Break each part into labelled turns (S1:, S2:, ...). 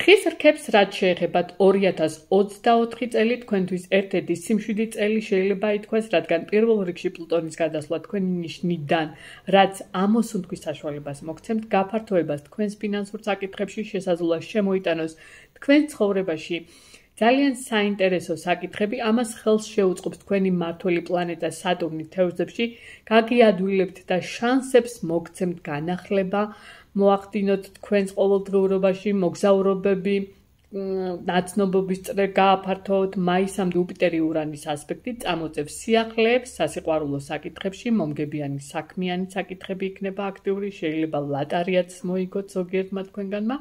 S1: თხის რქებს რაც შეეხებათ 2024 წელი თქვენთვის ერთ-ერთი სიმშვიდი წელი შეიძლება ითქვას, რადგან პირველ რიგში პლუტონის გადასვლა თქვენი ნიშნიდან, რაც ამოსუნთქვის საშუალებას მოგცემთ, გაფართოებას თქვენს ფინანსურ საკითხებში შესაძლოა შემოიტანოს. თქვენ ცხოვრებაში ძალიან საინტერესო საკითხები, ამას ხელს შეუწყობს თქვენი მართველი პლანეტა სატურნი თევზებში, გაგიადვილებთ და შანსებს მოგცემთ განახლება, მოახდინოთ თქვენს ყოველდღიურობაში მოგზაურობები, ნაცნობობის წრე გააფართოთ მაისამდე უპიტერი ურანის ასპექტი წამოწევს სიახლეებს სასიყვარულო საკითხებში მომგებიანი საქმიანი საკითხები იქნება აქტიური შეიძლება ლატარიაც მოიგოთ ზოგიერთმა თქვენგანმა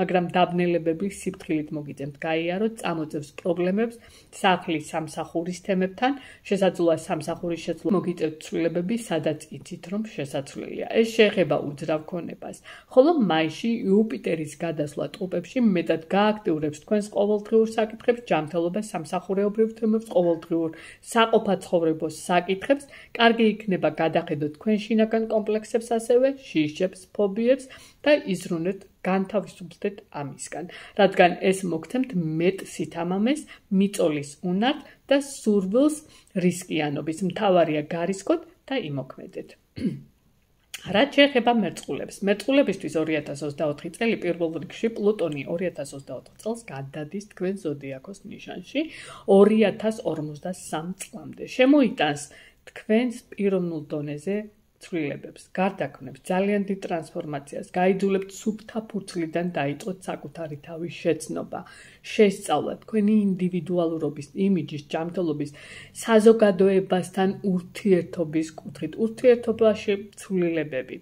S1: მაგრამ დაბნელებები სიფრთხილით მოგიწევთ გაიაროთ წამოწევს პრობლემებს სახლის სამსახურის თემებთან შესაძლოა სამსახურის შეცვლა მოგიწევთ ცვლილებები სადაც იცით რომ შესაძლებელია ეს შეეხება უძრავ ქონებას. ხოლო მაისში იუპიტერის გადასვლა ტყუპებში მეტად გააქტიურებს აქტიურებს თქვენს ყოველდღიურ საკითხებს, ჯანმრთელობას, სამსახურეობრივ თემებს, ყოველდღიურ საყოფა ცხოვრებას საკითხებს, კარგი იქნება გადახედოთ თქვენ შინაგან კომპლექსებს, ასევე შიშებს, ფობიებს და იზრუნეთ განთავისუფლდეთ ამისგან, რადგან ეს მოგცემთ მეტ სითამამეს, მიწოლის უნართ და სურვილს რისკიანობის. მთავარია გარისკოთ და იმოქმედეთ. რაც შეეხება მერწყულებს, მერწყულებისთვის 2024 წელი პირველ რიგში პლუტონი 2024 წელს გადადის თქვენ ზოდიაქოს ნიშანში 2053 წლამდე. შემოიტანს თქვენს პიროვნულ დონეზე ცვლილებებს, გარდაქმნებს, ძალიან დიდ ტრანსფორმაციას, გაიძულებთ სუფთა ფურცლიდან დაიწყოთ საკუთარი თავის შეცნობა, შესწავლათ თქვენი ინდივიდუალურობის, იმიჯის, ჯანმრთელობის, საზოგადოებასთან ურთიერთობის კუთხით, ურთიერთობაში ცვლილებები.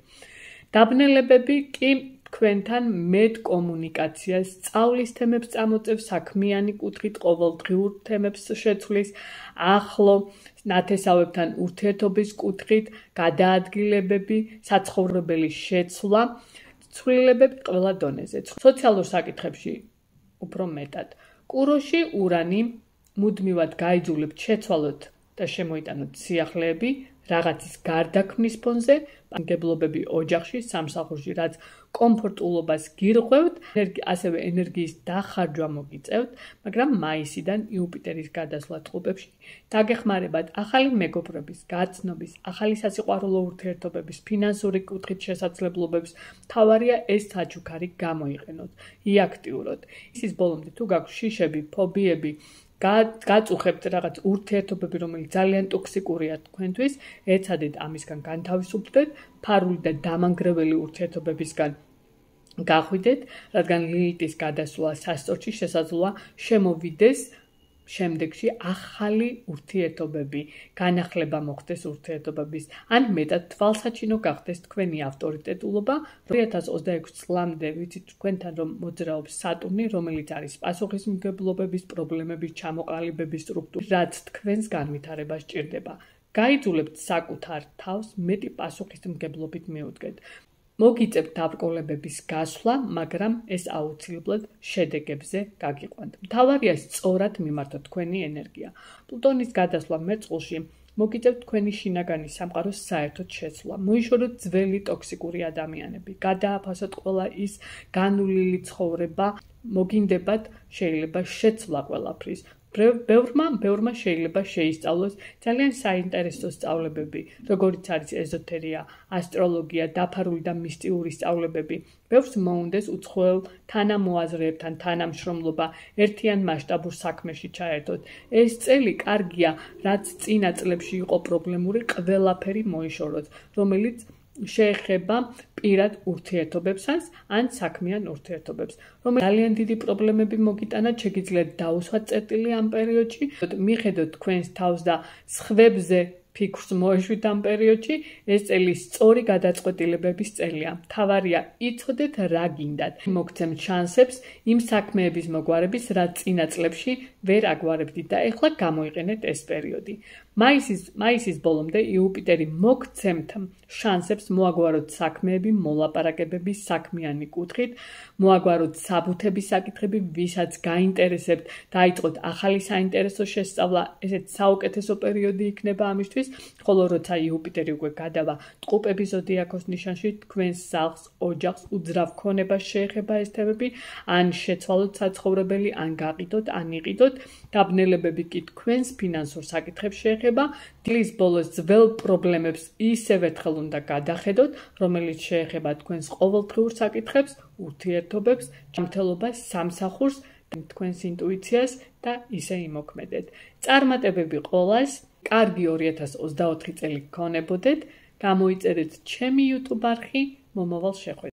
S1: დაბნელებები კი თქვენთან მეტ კომუნიკაციას, სწავლის თემებს წამოწევს, საქმიანი კუთხით ყოველდღიურ თემებს შეცვლის, ახლო ნათესავებთან ურთიერთობის კუთხით, გადაადგილებები, საცხოვრებელი შეცვლა, ცვლილებები ყველა დონეზე. სოციალურ საკითხებში უფრო მეტად. კუროში ურანი მუდმივად გაიძულებთ შეცვალოთ და შემოიტანოთ სიახლეები, რაღაცის გარდაქმნის ფონზე, პანგებლობები ოჯახში, სამსახურში, რაც კომფორტულობას გირღვევთ, ასევე ენერგიის დახარჯვა მოგიწევთ, მაგრამ მაისიდან იუპიტერის გადასვლა ტყუპებში დაგეხმარებათ ახალი მეგობრების, გაცნობის, ახალი სასიყვარულო ურთიერთობების, ფინანსური კუთხით შესაძლებლობებს. თავარია ეს საჩუქარი გამოიყენოთ, იაქტიუროთ. ისის ბოლომდე თუ გაქვს შიშები, ფობიები, გაწუხებთ რაღაც ურთიერთობები, რომელიც ძალიან ტოქსიკურია თქვენთვის, ეცადეთ ამისგან განთავისუფლდეთ, ფარული და დამანგრეველი ურთიერთობებისგან გახვიდეთ, რადგან ლილიტის გადასვლა სასწორში შესაძლოა შემოვიდეს შემდეგში ახალი ურთიერთობები, განახლება მოხდეს ურთიერთობების, ან მეტად თვალსაჩინო გახდეს თქვენი ავტორიტეტულობა. 2026 წლამდე ვიცით თქვენთან რომ მოძრაობს სატურნი, რომელიც არის პასუხისმგებლობების პრობლემების ჩამოყალიბების სტრუქტურა, რაც თქვენს განვითარებას ჭირდება. გაიძულებთ საკუთარ თავს მეტი პასუხისმგებლობით მიუდგეთ. მოგიწევთ დაბრკოლებების გასვლა, მაგრამ ეს აუცილებლად შედეგებზე გაგიყვანთ. მთავარია სწორად მიმართოთ თქვენი ენერგია. პლუტონის გადასვლა მეწყულში მოგიწევთ თქვენი შინაგანი სამყაროს საერთოდ შეცვლა. მოიშოროთ ძველი ტოქსიკური ადამიანები. გადააფასოთ ყველა ის განულილი ცხოვრება, მოგინდებათ შეიძლება შეცვლა ყველაფრის. ბევრმა ბევრმა შეიძლება შეისწავლოს ძალიან საინტერესო სწავლებები, როგორიც არის ეზოთერია, ასტროლოგია, დაფარული და მისტიური სწავლებები. ბევრს მოუნდეს უცხოელ თანამოაზრეებთან თანამშრომლობა, ერთიან მასშტაბურ საქმეში ჩაერთოთ. ეს წელი კარგია, რაც წინა წლებში იყო პრობლემური, ყველაფერი მოიშოროთ, რომელიც შეეხება პირად ურთიერთობებსაც ან საქმიან ურთიერთობებს. რომ ძალიან დიდი პრობლემები მოგიტანათ, შეგიძლიათ დაუსვათ წერტილი ამ პერიოდში. მიხედოთ თქვენს თავს და სხვებზე ფიქრს მოეშვით ამ პერიოდში, ეს წელი სწორი გადაწყვეტილებების წელია. თავარია იცოდეთ რა გინდათ. მოგცემ შანსებს იმ საქმეების მოგვარების, რაც წინა წლებში ვერ აგვარებდით და ეხლა გამოიყენეთ ეს პერიოდი. მაისის მაისის ბოლომდე იუპიტერი მოგცემთ შანსებს მოაგვაროთ საქმეები, მოლაპარაკებები საქმიანი კუთხით, მოაგვაროთ საბუთების საკითხები, ვისაც გაინტერესებთ, დაიწყოთ ახალი საინტერესო შესწავლა, ესეც საუკეთესო პერიოდი იქნება ამისთვის, ხოლო როცა იუპიტერი უკვე გადავა ტყუპების ზოდიაქოს ნიშანში, თქვენს სახლს, ოჯახს, უძრავ ქონებას შეეხება ეს თემები, ან შეცვალოთ საცხოვრებელი, ან გაყიდოთ, ან იყიდოთ, დაბნელებები კი თქვენს ფინანსურ საკითხებს შეეხება, დილის ბოლოს ძველ პრობლემებს ისევე თხელ უნდა გადახედოთ, რომელიც შეეხება თქვენს ყოველდღიურ საკითხებს, ურთიერთობებს, ჯანმრთელობას, სამსახურს, თქვენს ინტუიციას და ისე იმოქმედეთ. წარმატებები ყოველას, კარგი 2024 წელი გქონებოდეთ. გამოიწერეთ ჩემი YouTube არხი, მომავალ შეხვედრას.